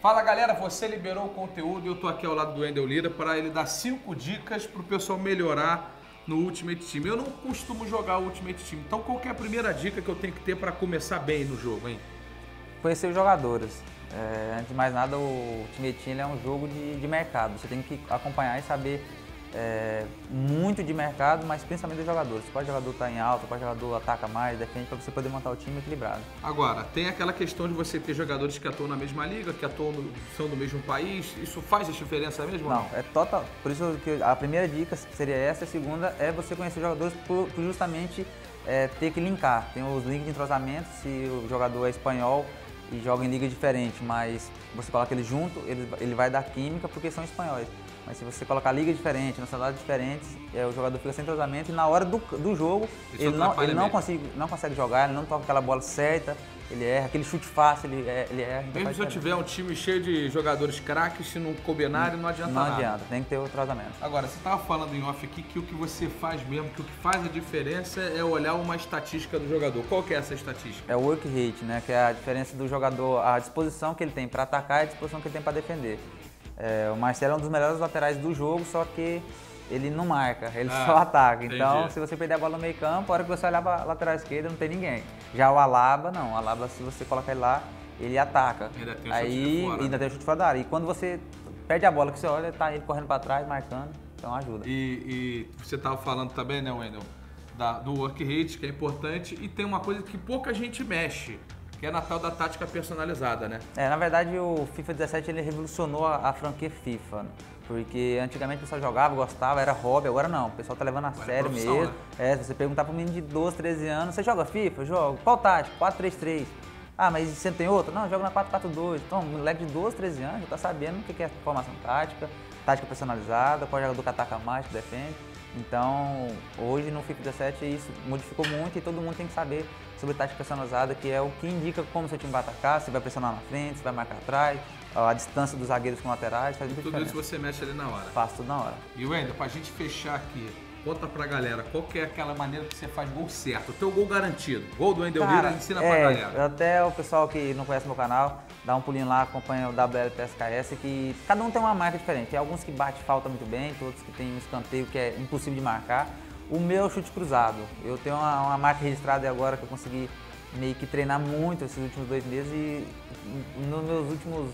Fala galera, você liberou o conteúdo e eu tô aqui ao lado do Wendel Lira para ele dar cinco dicas pro pessoal melhorar no Ultimate Team. Eu não costumo jogar o Ultimate Team, então qual é a primeira dica que eu tenho que ter para começar bem no jogo, hein? Conhecer os jogadores. É, antes de mais nada, o Ultimate Team é um jogo de, de mercado. Você tem que acompanhar e saber é, muito de mercado, mas principalmente dos jogadores. Qual jogador está em alta, qual jogador ataca mais, defende, para você poder montar o time equilibrado. Agora, tem aquela questão de você ter jogadores que atuam na mesma liga, que atuam no, são do mesmo país. Isso faz a diferença mesmo? Não, é total. Por isso que a primeira dica seria essa, a segunda é você conhecer jogadores por, por justamente é, ter que linkar. Tem os links de entrosamento, se o jogador é espanhol e joga em liga diferente, mas você coloca ele junto, ele, ele vai dar química porque são espanhóis. Mas se você colocar liga diferente, nacionalidades diferentes, é, o jogador fica sem entrosamento e na hora do, do jogo Isso ele, não, ele não, consegue, não consegue jogar, ele não toca aquela bola certa, ele erra, aquele chute fácil, ele, é, ele erra. Mesmo se eu tiver um time cheio de jogadores craques, se não combinarem, não adianta não nada. Não adianta, tem que ter o entrosamento. Agora, você estava falando em off aqui que o que você faz mesmo, que o que faz a diferença é olhar uma estatística do jogador. Qual que é essa estatística? É o work rate, né? Que é a diferença do jogador, a disposição que ele tem para atacar e a disposição que ele tem para defender. É, o Marcelo é um dos melhores laterais do jogo, só que ele não marca, ele ah, só ataca. Então, entendi. se você perder a bola no meio campo, a hora que você olhar para a lateral esquerda, não tem ninguém. Já o Alaba, não. O Alaba, se você colocar ele lá, ele ataca. Ainda tem o Aí, fora, ainda tem o chute fora da área. E quando você perde a bola, que você olha, tá ele correndo para trás, marcando. Então, ajuda. E, e você estava falando também, né, Wendel, da, do work rate, que é importante. E tem uma coisa que pouca gente mexe que é Natal da tática personalizada, né? É, na verdade o FIFA 17 ele revolucionou a, a franquia FIFA. Porque antigamente o pessoal jogava, gostava, era hobby, agora não. O pessoal tá levando a agora é sério é mesmo. Né? É, se você perguntar para um menino de 12, 13 anos, você joga FIFA? Jogo. Qual tática? 4-3-3. Ah, mas você tem outra? Não, joga na 4-4-2. Então, um moleque de 12, 13 anos já tá sabendo o que é formação tática, tática personalizada, qual jogador que ataca mais, que defende. Então, hoje no FIFA 17 isso modificou muito e todo mundo tem que saber sobre tática personalizada, que é o que indica como seu time vai atacar, se vai pressionar na frente, se vai marcar atrás, a distância dos zagueiros com laterais, faz muita Tudo diferença. isso você mexe ali na hora. Faço tudo na hora. E Wendel, pra gente fechar aqui, conta pra galera, qual que é aquela maneira que você faz gol certo, o teu gol garantido. Gol do Wendel Lira, ensina é, pra galera. Até o pessoal que não conhece meu canal, dá um pulinho lá, acompanha o WLPSKS, que cada um tem uma marca diferente. Tem alguns que bate falta muito bem, tem outros que tem um escanteio que é impossível de marcar. O meu é chute cruzado. Eu tenho uma, uma marca registrada agora que eu consegui meio que treinar muito esses últimos dois meses e nos meus últimos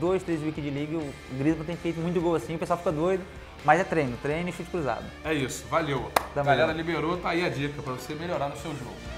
dois, três weeks de liga o Griezmann tem feito muito gol assim, o pessoal fica doido, mas é treino, treino e chute cruzado. É isso, valeu. Tá a galera liberou, tá aí a dica para você melhorar no seu jogo.